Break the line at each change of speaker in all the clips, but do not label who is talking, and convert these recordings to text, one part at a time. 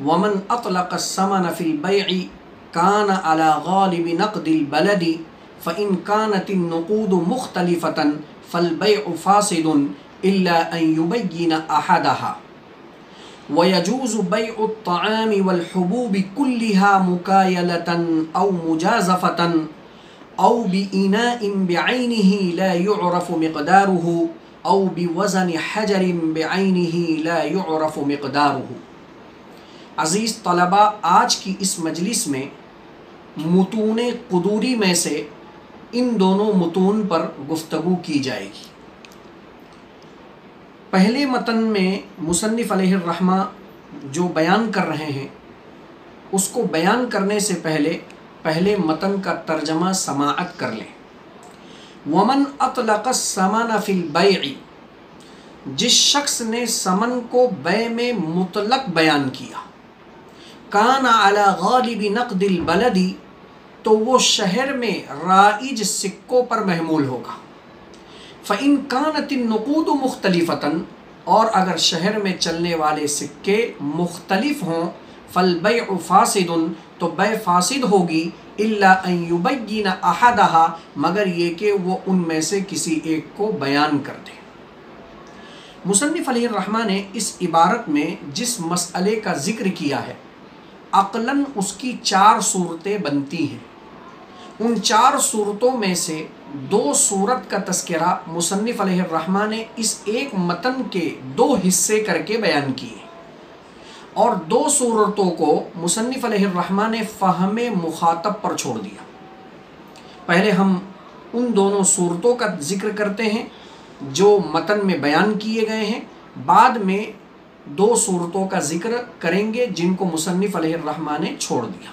रहीम वमन अतलक़ समन फिल बैइ कान अला गालिब नक़दिल बलदी फ़इन कानत नक़ूद मुख्तलिफ़तन फ़ल बैउ फ़ासिदुन इल्ला अन युबय्यिन अहदहा वयजूज़ बैअत्ताम वलहबूब कुल्लिहा मुकायलतन औ मुजाज़फ़तन औ बिइनाइन बिዐैनिही ला युअरफ़ु मिक़दारुहु औ बिवज़न हजरिन बिዐैनिही ला युअरफ़ु मिक़दारुहु अज़ीज़ तलबा आज की इस मजलिस में मुतून कदूरी में से इन दोनों मतून पर गुफ्तु की जाएगी। पहले मतन में मुसन्फ़ रहमा जो बयान कर रहे हैं, उसको बयान करने से पहले पहले मतन का तर्जमा समात कर लें। वमन अतलक़ समन फिल बै'i जिस शख्स ने समन को बै में मुतलक बयान किया कान अला गालिब नक़दिल बलदी तो वो शहर में राइज सिक्कों पर महमूल होगा। फ़ैन कानत नकूद मुख्तलिफ़ता और अगर शहर में चलने वाले सिक्के मुख्तलिफ़ हों, फ़ल बै फ़ासिदन तो बै फ़ासिद होगी, इल्ला युबैन अहदहा, मगर ये कि वो उनमें से किसी एक को बयान कर दे। मुसनफ़ रहमा ने इस इबारत में जिस मसले का ज़िक्र किया है अक़लन उसकी चार सूरतें बनती हैं। उन चार सूरतों में से दो सूरत का तस्करा मुसनफ़ रहमा ने इस एक मतन के दो हिस्से करके बयान किए। और दो सूरतों को मुसनफ़ ने फ़हम मुखातब पर छोड़ दिया। पहले हम उन दोनों सूरतों का ज़िक्र करते हैं, जो मतन में बयान किए गए हैं। बाद में दो सूरतों का ज़िक्र करेंगे जिनको मुसनफ़ रहमा ने छोड़ दिया।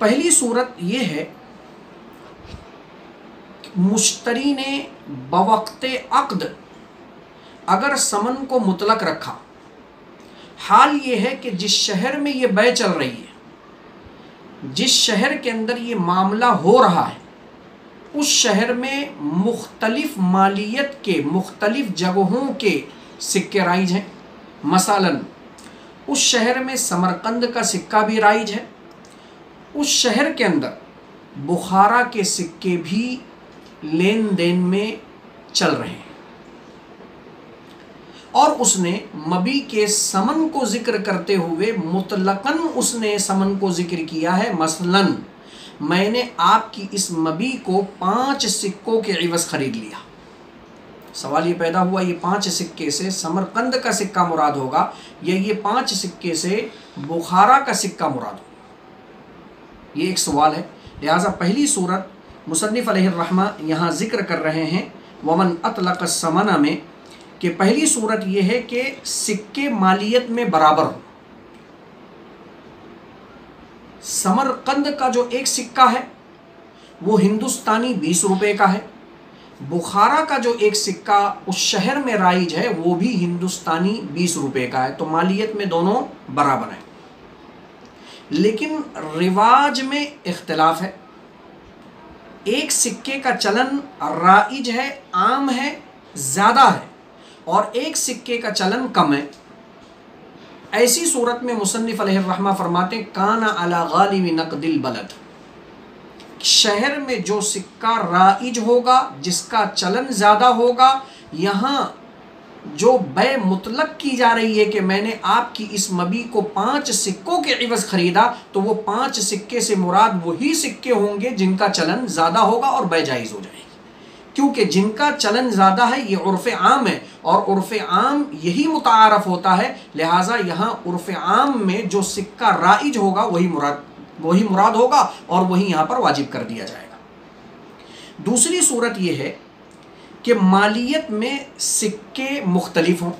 पहली सूरत यह है मुश्तरी ने बवक्त अक़द अगर समन को मुतलक रखा, हाल ये है कि जिस शहर में ये बै चल रही है, जिस शहर के अंदर ये मामला हो रहा है, उस शहर में मुख्तलिफ़ मालियत के, मुख्तलिफ़ जगहों के सिक्के राइज हैं। मसालन, उस शहर में समरकंद का सिक्का भी राइज है। उस शहर के अंदर बुखारा के सिक्के भी लेन देन में चल रहे हैं। और उसने मबी के समन को ज़िक्र करते हुए मुतलकन उसने समन को ज़िक्र किया है। मसलन, मैंने आपकी इस मबी को पाँच सिक्कों के इवज खरीद लिया। सवाल ये पैदा हुआ, ये पाँच सिक्के से समरकंद का सिक्का मुराद होगा, या ये पाँच सिक्के से बुखारा का सिक्का मुराद होगा? ये एक सवाल है। लिहाजा पहली सूरत मुसनफ़ रहमा यहाँ ज़िक्र कर रहे हैं, वमन अतलक समना में, कि पहली सूरत यह है कि सिक्के मालियत में बराबर हो। समरकंद का जो एक सिक्का है, वो हिंदुस्तानी बीस रुपए का है बुखारा का जो एक सिक्का उस शहर में राइज है, वो भी हिंदुस्तानी बीस रुपए का है। तो मालियत में दोनों बराबर है। लेकिन रिवाज में इख्तलाफ है। एक सिक्के का चलन राइज है, आम है, ज़्यादा है, और एक सिक्के का चलन कम है। ऐसी सूरत में मुसनफ़ रहमा फरमाते काना अला गालिब नकदिल बलद। शहर में जो सिक्का राइज होगा, जिसका चलन ज़्यादा होगा, यहाँ जो बै मुतलक की जा रही है कि मैंने आपकी इस मबी को पाँच सिक्कों के इवज खरीदा तो वो पाँच सिक्के से मुराद वही सिक्के होंगे जिनका चलन ज़्यादा होगा और बै जायज़ हो जाएगी। क्योंकि जिनका चलन ज़्यादा है, ये उर्फ़ आम है, और उर्फ़ आम यही मुतारफ़ होता है, लिहाजा यहाँ उर्फ़ आम में जो सिक्का राइज होगा, वही मुराद वही मुराद होगा और वही यहाँ पर वाजिब कर दिया जाएगा। दूसरी सूरत यह है कि मालियत में सिक्के मुख्तलिफ़ हों।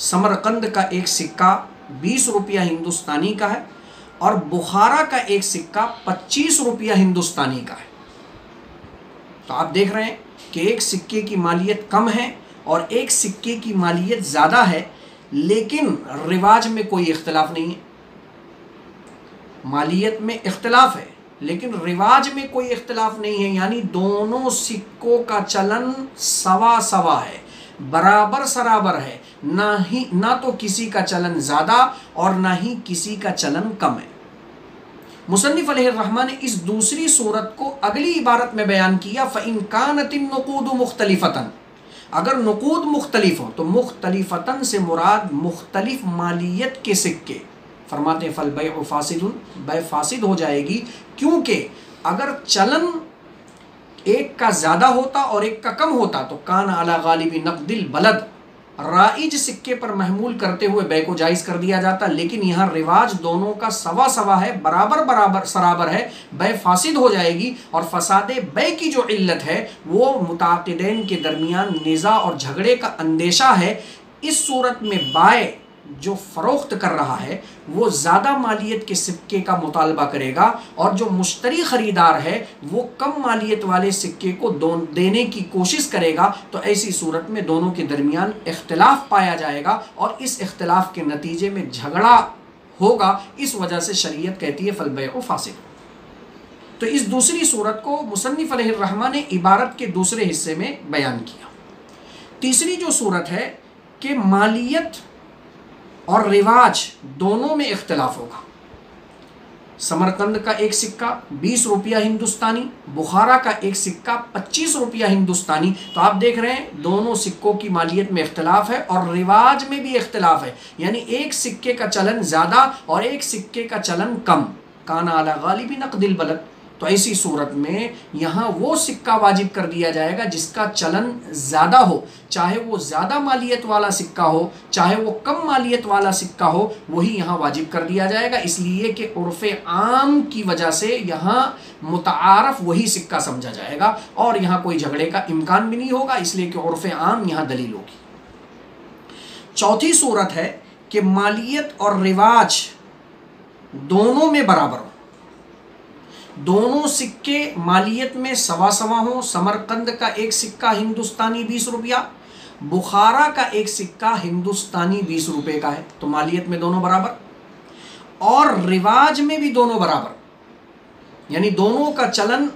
समरकंद का एक सिक्का बीस रुपया हिंदुस्तानी का है और बुखारा का एक सिक्का पच्चीस रुपया हिंदुस्तानी का है। तो आप देख रहे हैं कि एक सिक्के की मालियत कम है और एक सिक्के की मालियत ज़्यादा है, लेकिन रिवाज में कोई इख्तलाफ नहीं है। मालियत में इख्तलाफ है, लेकिन रिवाज में कोई इख्तलाफ नहीं है, यानी दोनों सिक्कों का चलन सवा सवा है, बराबर सराबर है। ना ही, ना तो किसी का चलन ज़्यादा और ना ही किसी का चलन कम है। मुसनफ़ रहमान ने इस दूसरी सूरत को अगली इबारत में बयान किया फ़िन कानतिन नकूद मुख्तलिफ़ता अगर नकूद मुख्तलिफ़ हो तो मुख्तलिफ़ता से मुराद मुख्तलिफ़ मालियत के सिक्के। फरमाते फल बे फासिद बे फासिद हो जाएगी, क्योंकि अगर चलन एक का ज़्यादा होता और एक का कम होता तो कान अला गालिबी नकदिल बलद। राइज सिक्के पर महमूल करते हुए बै को जायज़ कर दिया जाता, लेकिन यहाँ रिवाज दोनों का सवा सवा है, बराबर बराबर सराबर है बै फासिद हो जाएगी, और फसाद बै की जो इल्लत है, वो मुतादैन के दरमियान निज़ा और झगड़े का अंदेशा है। इस सूरत में बाय जो फ़रोख्त कर रहा है, वो ज़्यादा मालियत के सिक्के का मुतालबा करेगा और जो मुश्तरी ख़रीदार है, वो कम मालियत वाले सिक्के को देने की कोशिश करेगा। तो ऐसी सूरत में दोनों के दरमियान इख्तलाफ पाया जाएगा और इस इख्तलाफ के नतीजे में झगड़ा होगा। इस वजह से शरीयत कहती है फलबे को फासिल तो इस दूसरी सूरत को मुसनफ़ रहमान ने इबारत के दूसरे हिस्से में बयान किया। तीसरी जो सूरत है कि मालियत और रिवाज दोनों में इख्तलाफ होगा। समरकंद का एक सिक्का, बीस रुपया हिंदुस्तानी, बुखारा का एक सिक्का, पच्चीस रुपया हिंदुस्तानी। तो आप देख रहे हैं, दोनों सिक्कों की मालियत में इख्तलाफ है और रिवाज में भी इख्तलाफ है। यानी एक सिक्के का चलन ज़्यादा और एक सिक्के का चलन कम। काना अला गालिबी नकदिल बलद। तो ऐसी सूरत में यहाँ वो सिक्का वाजिब कर दिया जाएगा जिसका चलन ज़्यादा हो। चाहे वो ज़्यादा मालियत वाला सिक्का हो, चाहे वो कम मालियत वाला सिक्का हो, वही यहाँ वाजिब कर दिया जाएगा। इसलिए कि उर्फ़ आम की वजह से यहाँ मुतारफ़ वही सिक्का समझा जाएगा और यहाँ कोई झगड़े का इम्कान भी नहीं होगा, इसलिए कि उर्फ़ आम यहाँ दलील होगी। चौथी सूरत है कि मालियत और रिवाज दोनों में बराबर हो। दोनों सिक्के मालियत में सवा सवा हों। समरकंद का एक सिक्का हिंदुस्तानी बीस रुपया, बुखारा का एक सिक्का हिंदुस्तानी बीस रुपये का है। तो मालियत में दोनों बराबर। और रिवाज में भी दोनों बराबर। यानी दोनों का चलन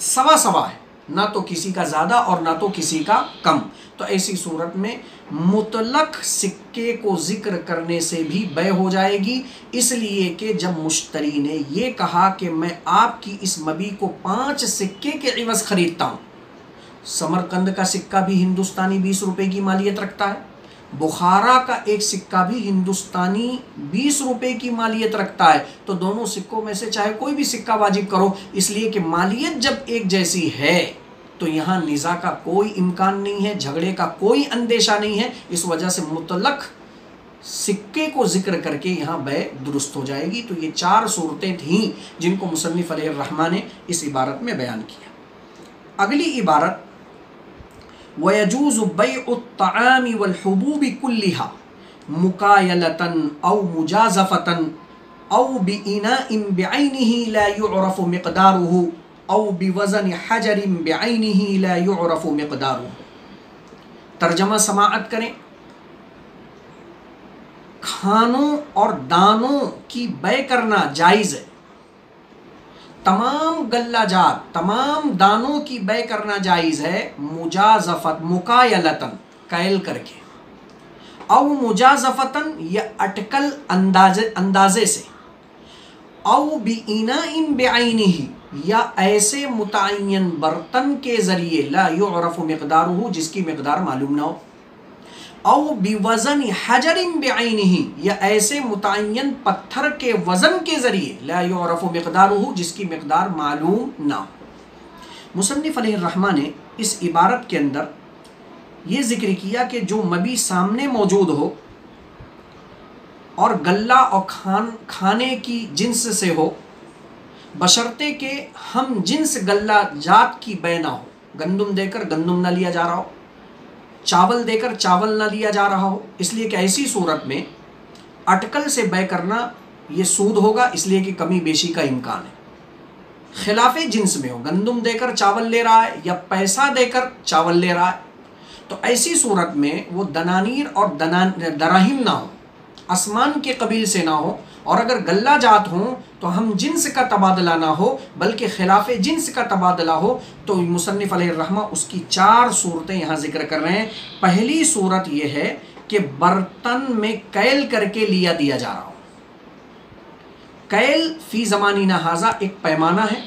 सवा सवा है। ना तो किसी का ज़्यादा और ना तो किसी का कम। तो ऐसी सूरत में मुतलक सिक्के को ज़िक्र करने से भी बय हो जाएगी। इसलिए कि जब मुश्तरी ने ये कहा कि मैं आपकी इस मबी को पाँच सिक्के के अवज़ ख़रीदता हूँ, समरकंद का सिक्का भी हिंदुस्तानी बीस रुपए की मालियत रखता है। बुखारा का एक सिक्का भी हिंदुस्तानी बीस रुपए की मालियत रखता है। तो दोनों सिक्कों में से चाहे कोई भी सिक्का वाजिब करो, इसलिए कि मालियत जब एक जैसी है तो यहाँ निज़ा का कोई इम्कान नहीं है, झगड़े का कोई अंदेशा नहीं है। इस वजह से मुतलक सिक्के को ज़िक्र करके यहाँ बै दुरुस्त हो जाएगी। तो ये चार सूरतें थीं, जिनको मुसनफ़ रहमान ने इस इबारत में बयान किया। अगली इबारत वयजूज़ बैआमी वलहबूबी कुल्लिहा मुकायलतन औ मुजाजफ़तन औ बिना इन बेआनी ला युरफ़ मकदारुहु औ बिवज़न हजर बेआनी ला युरफ़ मकदारुहु तर्जमा समाअत करें खानों और दानों की बै करना जायज़ है तमाम गल्ला जात तमाम दानों की बै करना जायज़ है, मुजाजफ़त मुकायलतन कैल करके। औ मुजाजफ़तन, या अटकल अंदाजे अंदाजे से। औ बीना इन बेआनी ही या ऐसे मुतन बर्तन के ज़रिए ला युरफ़ मकदार हो जिसकी मकदार मालूम ना हो। औ बिवज़न हजरिन बेआनी या ऐसे मुतन पत्थर के वज़न के ज़रिए लारफ़ मकदार हो जिसकी मकदार मालूम ना हो। मुसनफ़ रहमा ने इस इबारत के अंदर ये ज़िक्र किया कि जो मबी सामने मौजूद हो, और गल्ला और खान, खाने की जिन्स से हो, बशर्ते के हम जिन्स गल्ला जात की बै ना हो। गंदुम देकर गंदुम ना लिया जा रहा हो। चावल देकर चावल ना दिया जा रहा हो। इसलिए कि ऐसी सूरत में अटकल से बै करना ये सूद होगा, इसलिए कि कमी बेशी का इम्कान है। खिलाफ जिन्स में हो, गंदम देकर चावल ले रहा है या पैसा देकर चावल ले रहा है तो ऐसी सूरत में वो दनानीर और दना दराहिम ना हो, आसमान के कबील से ना हो, और अगर गल्ला जात हों तो हम जिन्स का तबादला ना हो, बल्कि खिलाफ जिन्स का तबादला हो तो मुसनफ़ रहमा उसकी चार सूरतें यहाँ ज़िक्र कर रहे हैं। पहली सूरत यह है कि बर्तन में कैल करके लिया दिया जा रहा हो। कैल फ़ी ज़मानी नहाजा एक पैमाना है,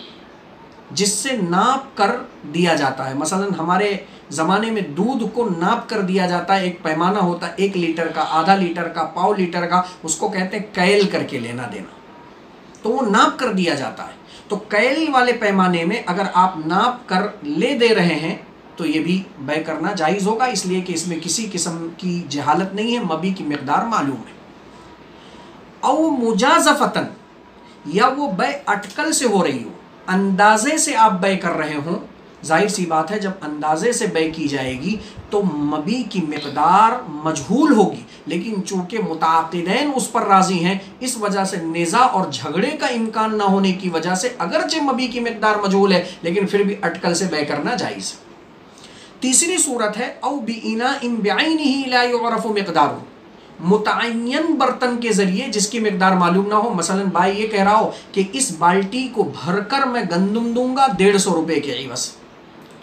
जिससे नाप कर दिया जाता है। मसलन हमारे ज़माने में दूध को नाप कर दिया जाता है, एक पैमाना होता है, एक लीटर का, आधा लीटर का, पाव लीटर का, उसको कहते हैं कैल करके लेना देना। तो वो नाप कर दिया जाता है। तो कैल वाले पैमाने में अगर आप नाप कर ले दे रहे हैं तो ये भी बै करना जायज़ होगा, इसलिए कि इसमें किसी किस्म की जहालत नहीं है, मबी की मकदार मालूम है। और मुजाजफ़तन, या वो बै अटकल से हो रही हो, अंदाजे से आप बय कर रहे हों ज़ाहिर सी बात है, जब अंदाजे से बै की जाएगी तो मबी की मकदार मजहूल होगी। लेकिन चूँकि मुतादैन उस पर राज़ी हैं, इस वजह से निज़ा और झगड़े का इम्कान ना होने की वजह से अगरचे मबी की मकदार मजहूल है, लेकिन फिर भी अटकल से बै करना जायज़। तीसरी सूरत है, औ बीना इम ब्यान ही लारफ मकदार मुतन बर्तन के ज़रिए जिसकी मकदार मालूम ना हो, मसलन भाई ये कह रहा हो कि इस बाल्टी को भरकर मैं गंदम दूँगा डेढ़ सौ रुपये के बस।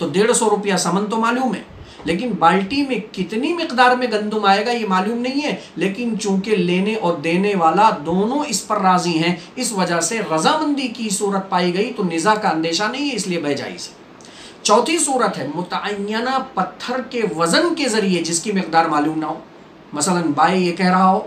तो डेढ़ सौ रुपया समन तो मालूम है। लेकिन बाल्टी में कितनी मकदार में गंदम आएगा, ये मालूम नहीं है। लेकिन चूँकि लेने और देने वाला दोनों इस पर राज़ी हैं, इस वजह से रजामंदी की सूरत पाई गई तो निज़ा का अंदेशा नहीं है, इसलिए बेजाइज है चौथी सूरत है मुतना पत्थर के वज़न के ज़रिए जिसकी मकदार मालूम ना हो। मसलन बाई ये कह रहा हो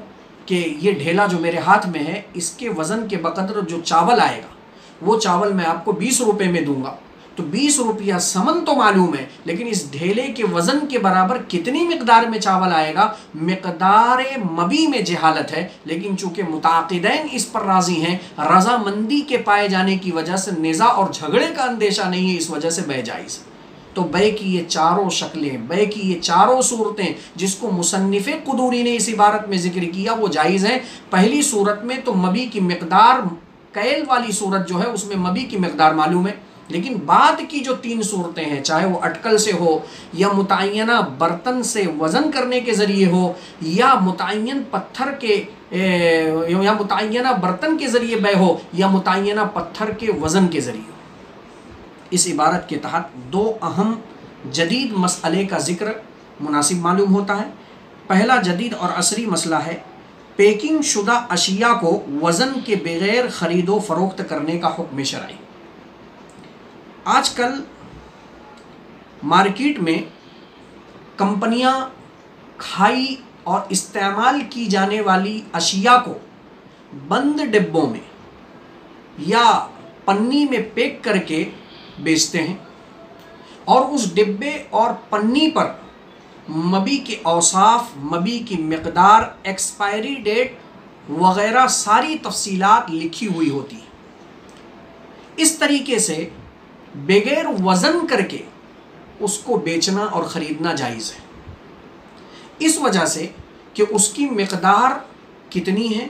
कि ये ढेला जो मेरे हाथ में है, इसके वज़न के बकदर जो चावल आएगा, वो चावल मैं आपको बीस रुपये में दूँगा। तो बीस रुपया समन तो मालूम है, लेकिन इस ढेले के वज़न के बराबर कितनी मकदार में चावल आएगा? मकदार मबी में जहालत है, लेकिन चूँकि मुतादैन इस पर राज़ी हैं, रजामंदी के पाए जाने की वजह से निज़ा और झगड़े का अंदेशा नहीं है, इस वजह से बेजाइज तो बे की ये चारों शक्लें बे की ये चारों सूरतें जिसको मुसनफ़ कदूरी ने इस इबारत में ज़िक्र किया, वो जायज़ हैं। पहली सूरत में तो मबी की मकदार, कैल वाली सूरत जो है, उसमें मबी की मकदार मालूम है। लेकिन बाद की जो तीन सूरतें हैं, चाहे वो अटकल से हो या मुतयना बर्तन से वज़न करने के ज़रिए हो या मुतन पत्थर के या मुतयना बर्तन के ज़रिए बह हो या मुतयना पत्थर के वज़न के ज़रिए हो। इस इबारत के तहत दो अहम जदीद मसले का ज़िक्र मुनासिब मालूम होता है। पहला जदीद और असरी मसला है, पैकिंग शुदा अशिया को वज़न के बगैर ख़रीदो फ़रोख्त करने का हुक्म शराई आजकल मार्केट में कंपनियाँ खाई और इस्तेमाल की जाने वाली अशिया को बंद डिब्बों में या पन्नी में पैक करके बेचते हैं और उस डिब्बे और पन्नी पर मबी के औसाफ, मबी की मकदार, एक्सपायरी डेट वगैरह सारी तफसीलात लिखी हुई होती हैं। इस तरीके से बगैर वज़न करके उसको बेचना और ख़रीदना जायज़ है। इस वजह से कि उसकी मकदार कितनी है,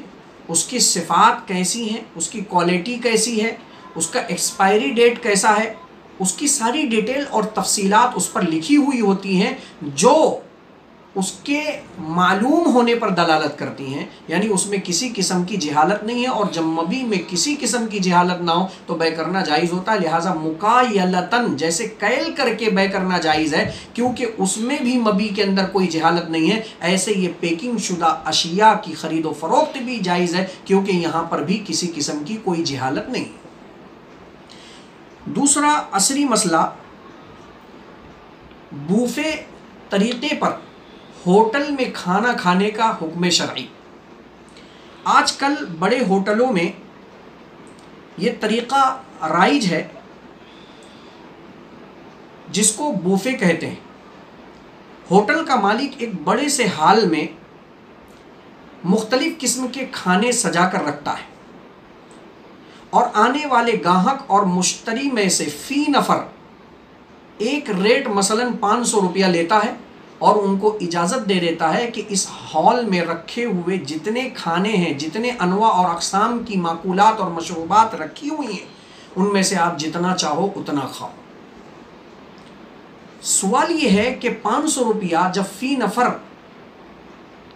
उसकी सिफ़ात कैसी हैं, उसकी क्वालिटी कैसी है, उसका एक्सपायरी डेट कैसा है, उसकी सारी डिटेल और तफसीलात उस पर लिखी हुई होती हैं जो उसके मालूम होने पर दलालत करती हैं, यानी उसमें किसी किस्म की जहालत नहीं है, और जब मबी में किसी किस्म की जहालत ना हो तो बै करना जायज़ होता है। लिहाजा मुकायलतन जैसे कैल करके बै करना जायज़ है, क्योंकि उसमें भी मबी के अंदर कोई जहालत नहीं है। ऐसे ये पैकिंग शुदा अशिया की ख़रीद फ़रोख्त भी जायज़ है, क्योंकि यहाँ पर भी किसी किस्म की कोई जहालत नहीं है। दूसरा असरी मसला, बूफे तरीक़े पर होटल में खाना खाने का हुक्म शर्ई। आजकल बड़े होटलों में ये तरीक़ा राइज है, जिसको बूफे कहते हैं। होटल का मालिक एक बड़े से हाल में मुख्तलिफ़ किस्म के खाने सजा कर रखता है और आने वाले गाहक और मुश्तरी में से फ़ी नफ़र एक रेट मसलन पाँच सौ रुपया लेता है। और उनको इजाज़त दे देता है कि इस हॉल में रखे हुए जितने खाने हैं, जितने अनवा और अकसाम की माकूलात और मशरूबात रखी हुई हैं, उनमें से आप जितना चाहो उतना खाओ। सवाल ये है कि पाँच सौ रुपया जब फ़ी नफ़र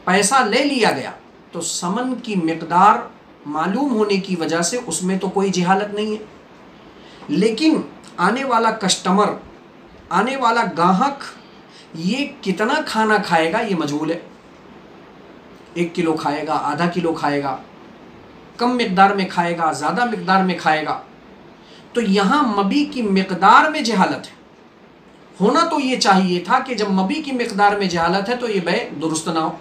पैसा ले लिया गया तो समन की मकदार मालूम होने की वजह से उसमें तो कोई जहालत नहीं है। लेकिन आने वाला कस्टमर, आने वाला गाहक ये कितना खाना खाएगा? ये मजबूल है। एक किलो खाएगा, आधा किलो खाएगा, कम मकदार में खाएगा, ज़्यादा मकदार में खाएगा। तो यहाँ मबी की मकदार में जहालत है। होना तो ये चाहिए था कि जब मबी की मकदार में जहालत है तो ये बे दुरुस्त ना हो।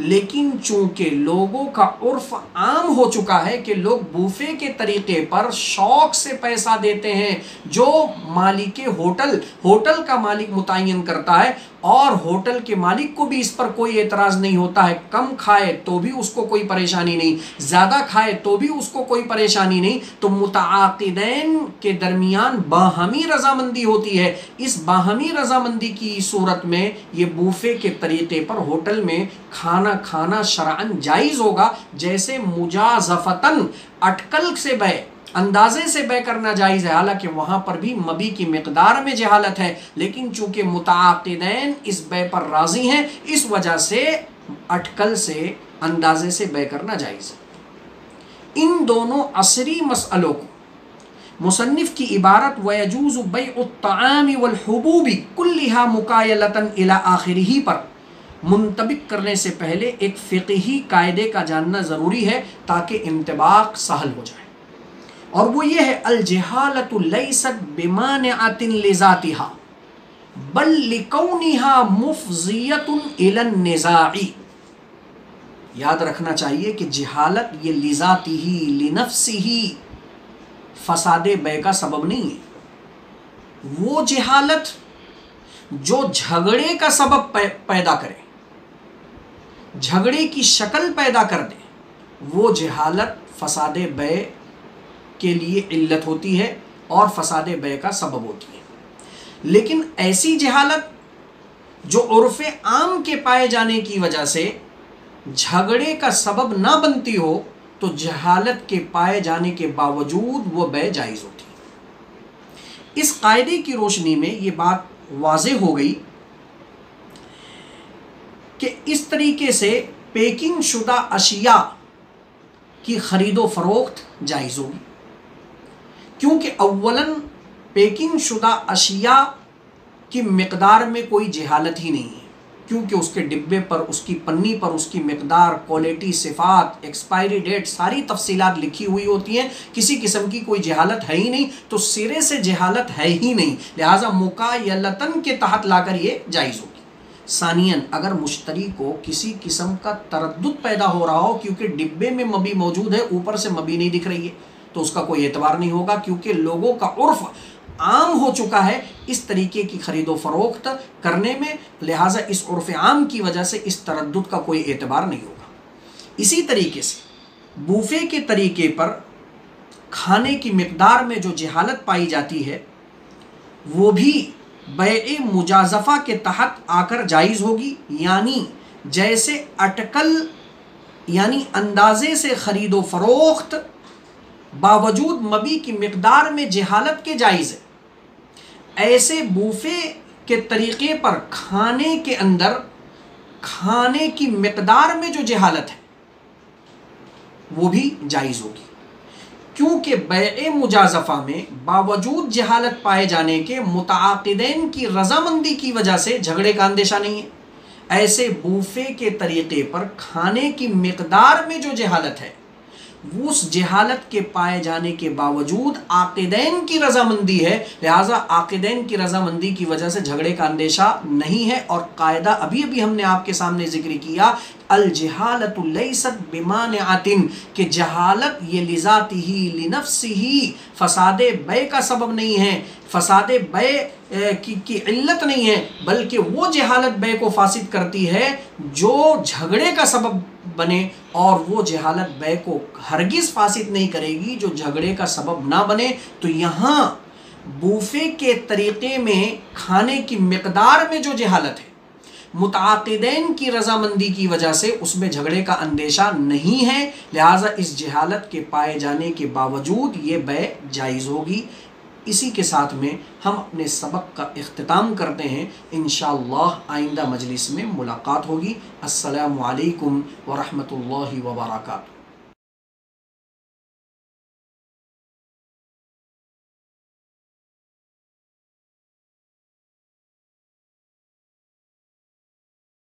लेकिन चूँकि लोगों का उर्फ़ आम हो चुका है कि लोग बूफे के तरीके पर शौक से पैसा देते हैं, जो मालिक होटल होटल का मालिक मुतन करता है और होटल के मालिक को भी इस पर कोई एतराज़ नहीं होता है। कम खाए तो भी उसको कोई परेशानी नहीं। ज़्यादा खाए तो भी उसको कोई परेशानी नहीं। तो मुतन के दरमियान बाहमी रजामंदी होती है। इस बाहमी रजामंदी की सूरत में ये बूफे के तरीके पर होटल में खाना खाना शरान जायज़ होगा। जैसे मुजाजफ़तन अटकल से बह। अंदाजे से बय करना जायज़ है। हालाँकि वहाँ पर भी मबी की मकदार में जहालत है, लेकिन चूँकि मुतादैन इस बय पर राज़ी हैं, इस वजह से अटकल से अंदाजे से बय करना जायज़ है। इन दोनों असरी मसलों को मुसनफ़ की इबारत वजूज़ बयामी वलहबूबी कुल्लिहा मुकायलतन इला आखिर ही पर मुंतबिक करने से पहले एक फ़िकी कायदे का जानना ज़रूरी है ताकि इंतबाक सहल हो जाए। और वो ये है अल जहालतुलसत बेमान आतिन लेजातिहा, बल लिकौनिहा मुफजियतुन इलन निजाई। याद रखना चाहिए कि जहालत ये लिजाती ही, लिनफसी ही, फसाद बे का सबब नहीं है। वो जहालत जो झगड़े का सबब पैदा करे, झगड़े की शक्ल पैदा कर दे, वो जहालत फसाद बे के लिए इल्लत होती है और फसाद बे का सबब होती है। लेकिन ऐसी जहालत जो उर्फ़ आम के पाए जाने की वजह से झगड़े का सबब ना बनती हो तो जहालत के पाए जाने के बावजूद वह बे जायज़ होती है। इस कायदे की रोशनी में ये बात वाज हो गई कि इस तरीके से पेकिंग शुदा अशिया की ख़रीदो फ़रोख्त जायज़ होगी। क्योंकि अव्वलन पैकिंग शुदा अशिया की मकदार में कोई जहालत ही नहीं है, क्योंकि उसके डिब्बे पर, उसकी पन्नी पर, उसकी मकदार क्वालिटी सिफात एक्सपायरी डेट सारी तफसीलात लिखी हुई होती हैं। किसी किस्म की कोई जहालत है ही नहीं तो सिरे से जहालत है ही नहीं। लिहाजा मुकायलतन के तहत लाकर ये जायज़ होगी। सानियन, अगर मुश्तरी को किसी किस्म का तरद पैदा हो रहा हो, क्योंकि डिब्बे में मबी मौजूद है, ऊपर से मबी नहीं दिख रही है। तो उसका कोई एतबार नहीं होगा, क्योंकि लोगों का उर्फ़ आम हो चुका है इस तरीके की ख़रीदो फरोख्त करने में। लिहाजा इस उर्फ़ आम की वजह से इस तरद का कोई एतबार नहीं होगा। इसी तरीके से बूफे के तरीके पर खाने की मकदार में जो जहालत पाई जाती है, वो भी बे मुजाजफ़ा के तहत आकर जायज़ होगी। यानी जैसे अटकल, यानी अंदाजे से ख़रीदो फरोख्त बावजूद मबी की मकदार में जहालत के जायज़। है ऐसे बूफे के तरीक़े पर खाने के अंदर, खाने की मकदार में जो जहालत है, वो भी जायज़ होगी। क्योंकि बे मुजाजफ़ा में बावजूद जहालत पाए जाने के मुतन की रजामंदी की वजह से झगड़े का अंदेशा नहीं है। ऐसे बूफे के तरीक़े पर खाने की मकदार में जो जहालत है उस जहालत के पाए जाने के बावजूद आकिदैन की रजामंदी है। लिहाजा आकदेन की रजामंदी की वजह से झगड़े का अंदेशा नहीं है और कायदा अभी अभी हमने आपके सामने ज़िक्र किया अल जहालत बिमान आतिन कि जहालत ये लिजाती ही लिनफ्स ही फसाद बे का सबब नहीं है। फसाद बे की, की इल्लत नहीं है बल्कि वो जहालत बे को फासिद करती है जो झगड़े का सबब बने और वो जहालत बे को हरगिज़ फासिद नहीं करेगी जो झगड़े का सबब ना बने। तो यहाँ बूफे के तरीक़े में खाने की मकदार में जो जहालत है, मुताक़दैन की रजामंदी की वजह से उसमें झगड़े का अंदेशा नहीं है। लिहाजा इस जहालत के पाए जाने के बावजूद ये बे जायज़ होगी। इसी के साथ में हम अपने सबक का अख्ताम करते हैं। इन आइंदा मजलिस में मुलाकात होगी। असलकम वरहमल वर्का